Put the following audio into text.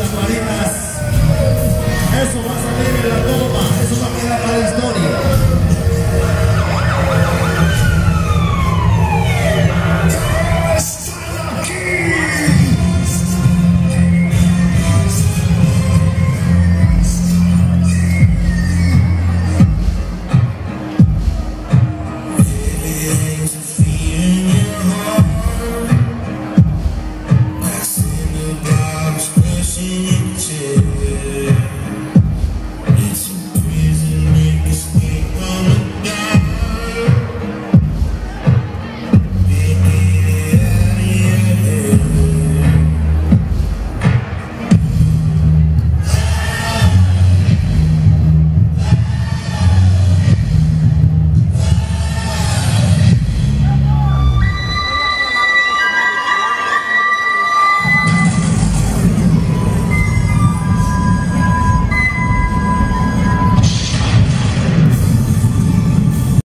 las marinas. Eso va a salir en la toma, eso va a quedar para la historia. gittikçe